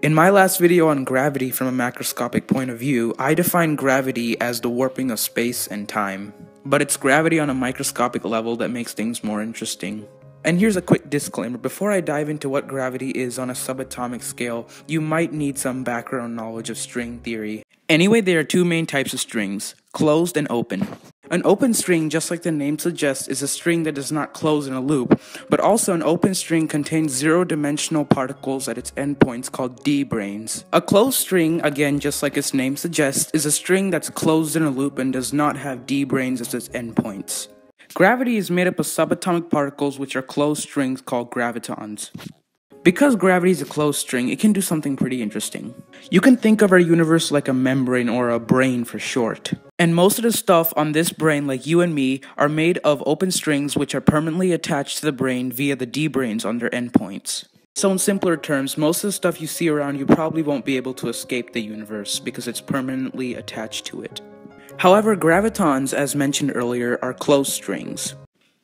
In my last video on gravity from a macroscopic point of view, I defined gravity as the warping of space and time. But it's gravity on a microscopic level that makes things more interesting. And here's a quick disclaimer before I dive into what gravity is on a subatomic scale, you might need some background knowledge of string theory. Anyway, there are two main types of strings closed and open. An open string, just like the name suggests, is a string that does not close in a loop, but also an open string contains zero-dimensional particles at its endpoints called d-branes. A closed string, again just like its name suggests, is a string that's closed in a loop and does not have d-branes as its endpoints. Gravity is made up of subatomic particles which are closed strings called gravitons. Because gravity is a closed string, it can do something pretty interesting. You can think of our universe like a membrane or a brane for short. And most of the stuff on this brane, like you and me, are made of open strings which are permanently attached to the brane via the d-branes on their endpoints. So in simpler terms, most of the stuff you see around you probably won't be able to escape the universe because it's permanently attached to it. However, gravitons, as mentioned earlier, are closed strings.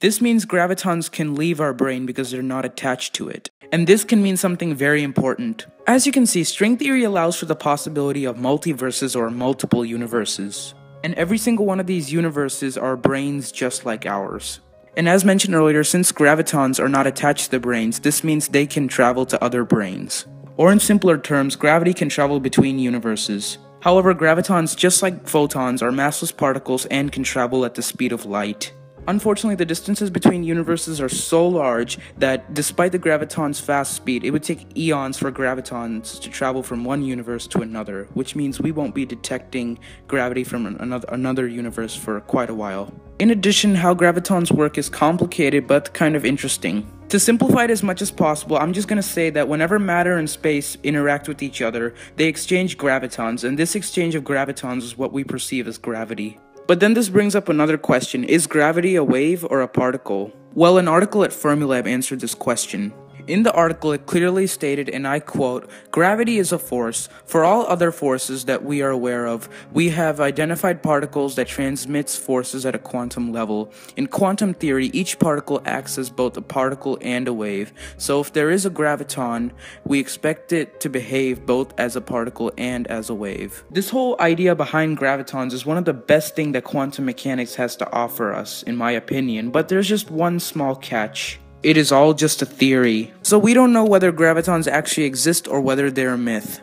This means gravitons can leave our brane because they're not attached to it. And this can mean something very important. As you can see, string theory allows for the possibility of multiverses or multiple universes. And every single one of these universes are branes just like ours. And as mentioned earlier, since gravitons are not attached to the branes, this means they can travel to other branes. Or in simpler terms, gravity can travel between universes. However, gravitons, just like photons, are massless particles and can travel at the speed of light. Unfortunately, the distances between universes are so large that despite the graviton's fast speed, it would take eons for gravitons to travel from one universe to another, which means we won't be detecting gravity from another, another universe for quite a while. In addition, how gravitons work is complicated but kind of interesting. To simplify it as much as possible, I'm just going to say that whenever matter and space interact with each other, they exchange gravitons, and this exchange of gravitons is what we perceive as gravity. But then this brings up another question Is gravity a wave or a particle? Well, an article at Fermilab answered this question. In the article, it clearly stated, and I quote, Gravity is a force. For all other forces that we are aware of, we have identified particles that transmits forces at a quantum level. In quantum theory, each particle acts as both a particle and a wave. So if there is a graviton, we expect it to behave both as a particle and as a wave. This whole idea behind gravitons is one of the best things that quantum mechanics has to offer us, in my opinion, but there's just one small catch it is all just a theory. So we don't know whether gravitons actually exist or whether they're a myth.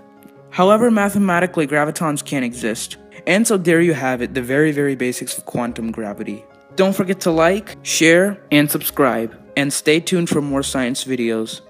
However, mathematically, gravitons can exist. And so there you have it, the very, very basics of quantum gravity. Don't forget to like, share, and subscribe. And stay tuned for more science videos.